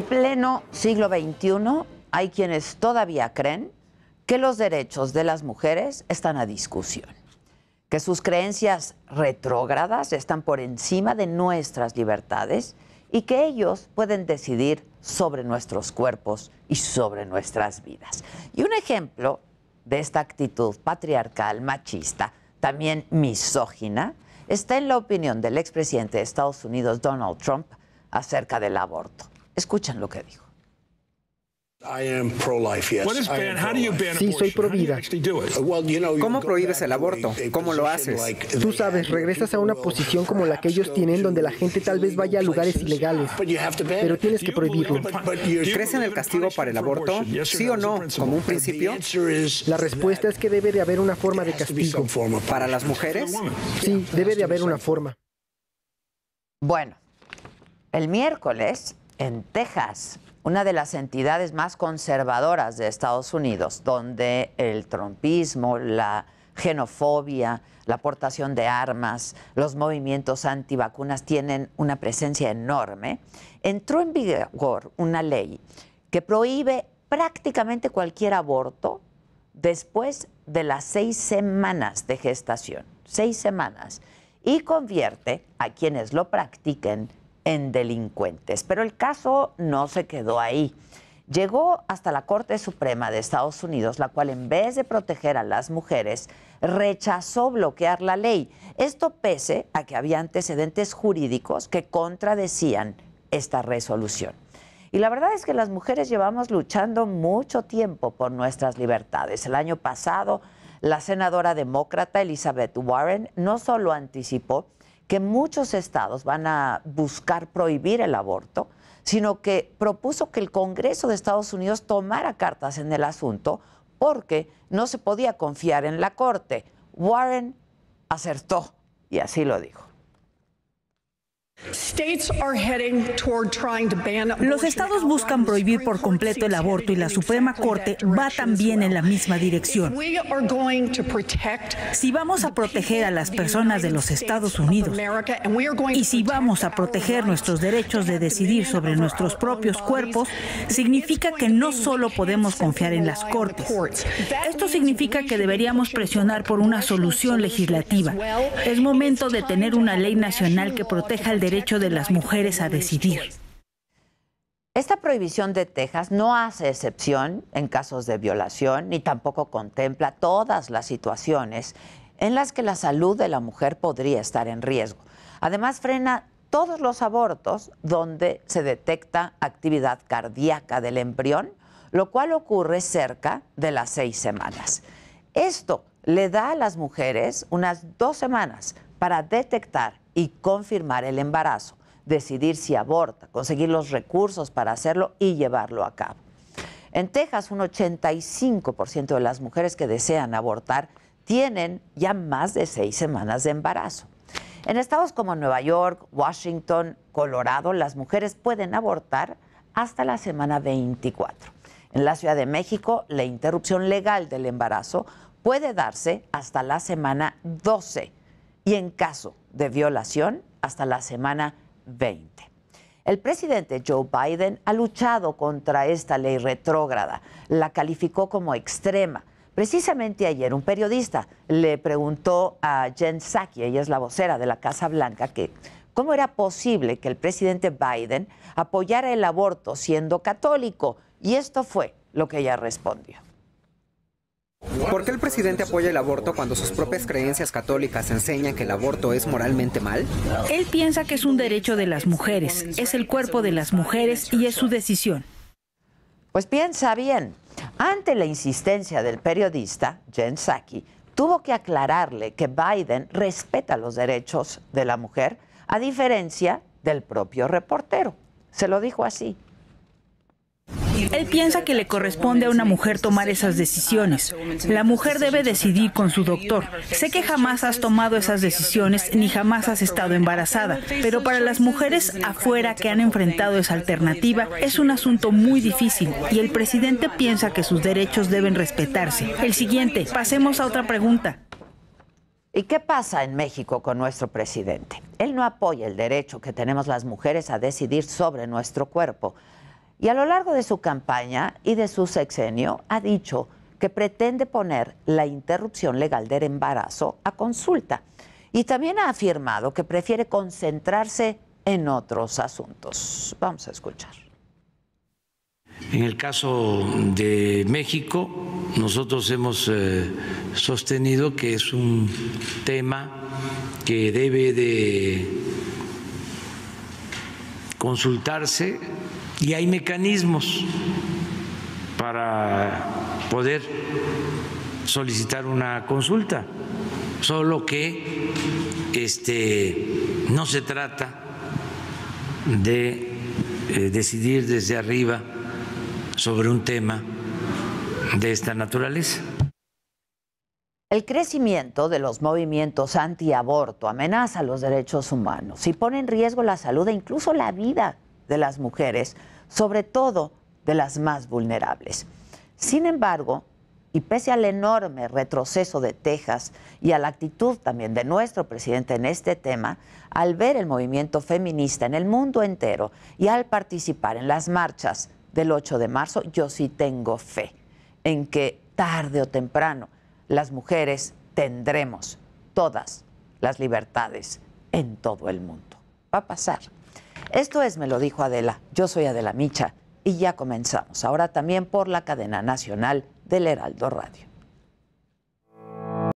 En pleno siglo XXI hay quienes todavía creen que los derechos de las mujeres están a discusión, que sus creencias retrógradas están por encima de nuestras libertades y que ellos pueden decidir sobre nuestros cuerpos y sobre nuestras vidas. Y un ejemplo de esta actitud patriarcal, machista, también misógina, está en la opinión del expresidente de Estados Unidos, Donald Trump, acerca del aborto. Escuchen lo que dijo. Sí, soy pro vida. ¿Cómo prohíbes el aborto? ¿Cómo lo haces? Tú sabes, regresas a una posición como la que ellos tienen, donde la gente tal vez vaya a lugares ilegales, pero tienes que prohibirlo. ¿Crees en el castigo para el aborto? ¿Sí o no? ¿Como un principio? La respuesta es que debe de haber una forma de castigo. ¿Para las mujeres? Sí, debe de haber una forma. Bueno, el miércoles en Texas, una de las entidades más conservadoras de Estados Unidos, donde el trompismo, la xenofobia, la aportación de armas, los movimientos antivacunas tienen una presencia enorme, entró en vigor una ley que prohíbe prácticamente cualquier aborto después de las seis semanas de gestación, seis semanas, y convierte a quienes lo practiquen en delincuentes. Pero el caso no se quedó ahí. Llegó hasta la Corte Suprema de Estados Unidos, la cual en vez de proteger a las mujeres, rechazó bloquear la ley. Esto pese a que había antecedentes jurídicos que contradecían esta resolución. Y la verdad es que las mujeres llevamos luchando mucho tiempo por nuestras libertades. El año pasado, la senadora demócrata Elizabeth Warren no solo anticipó que muchos estados van a buscar prohibir el aborto, sino que propuso que el Congreso de Estados Unidos tomara cartas en el asunto porque no se podía confiar en la Corte. Warren acertó y así lo dijo. Los estados buscan prohibir por completo el aborto y la Suprema Corte va también en la misma dirección. Si vamos a proteger a las personas de los Estados Unidos y si vamos a proteger nuestros derechos de decidir sobre nuestros propios cuerpos, significa que no solo podemos confiar en las Cortes. Esto significa que deberíamos presionar por una solución legislativa. Es momento de tener una ley nacional que proteja el derecho derecho de las mujeres a decidir. Esta prohibición de Texas no hace excepción en casos de violación ni tampoco contempla todas las situaciones en las que la salud de la mujer podría estar en riesgo. Además, frena todos los abortos donde se detecta actividad cardíaca del embrión, lo cual ocurre cerca de las seis semanas. Esto le da a las mujeres unas dos semanas para detectar y confirmar el embarazo, decidir si aborta, conseguir los recursos para hacerlo y llevarlo a cabo. En Texas, un 85% de las mujeres que desean abortar tienen ya más de seis semanas de embarazo. En estados como Nueva York, Washington, Colorado, las mujeres pueden abortar hasta la semana 24. En la Ciudad de México, la interrupción legal del embarazo puede darse hasta la semana 12 y en caso de violación hasta la semana 20. El presidente Joe Biden ha luchado contra esta ley retrógrada, la calificó como extrema. Precisamente ayer un periodista le preguntó a Jen Psaki, ella es la vocera de la Casa Blanca, que cómo era posible que el presidente Biden apoyara el aborto siendo católico. Y esto fue lo que ella respondió. ¿Por qué el presidente apoya el aborto cuando sus propias creencias católicas enseñan que el aborto es moralmente mal? Él piensa que es un derecho de las mujeres, es el cuerpo de las mujeres y es su decisión. Pues piensa bien. Ante la insistencia del periodista, Jen Psaki, tuvo que aclararle que Biden respeta los derechos de la mujer, a diferencia del propio reportero. Se lo dijo así. Él piensa que le corresponde a una mujer tomar esas decisiones. La mujer debe decidir con su doctor. Sé que jamás has tomado esas decisiones ni jamás has estado embarazada, pero para las mujeres afuera que han enfrentado esa alternativa es un asunto muy difícil y el presidente piensa que sus derechos deben respetarse. El siguiente, pasemos a otra pregunta. ¿Y qué pasa en México con nuestro presidente? Él no apoya el derecho que tenemos las mujeres a decidir sobre nuestro cuerpo. Y a lo largo de su campaña y de su sexenio ha dicho que pretende poner la interrupción legal del embarazo a consulta. Y también ha afirmado que prefiere concentrarse en otros asuntos. Vamos a escuchar. En el caso de México, nosotros hemos eh, sostenido que es un tema que debe de consultarse y hay mecanismos para poder solicitar una consulta, solo que este no se trata de eh, decidir desde arriba sobre un tema de esta naturaleza. El crecimiento de los movimientos antiaborto amenaza los derechos humanos y pone en riesgo la salud e incluso la vida de las mujeres, sobre todo de las más vulnerables. Sin embargo, y pese al enorme retroceso de Texas y a la actitud también de nuestro presidente en este tema, al ver el movimiento feminista en el mundo entero y al participar en las marchas del 8 de marzo, yo sí tengo fe en que tarde o temprano las mujeres tendremos todas las libertades en todo el mundo. Va a pasar. Esto es, me lo dijo Adela, yo soy Adela Micha y ya comenzamos. Ahora también por la cadena nacional del Heraldo Radio.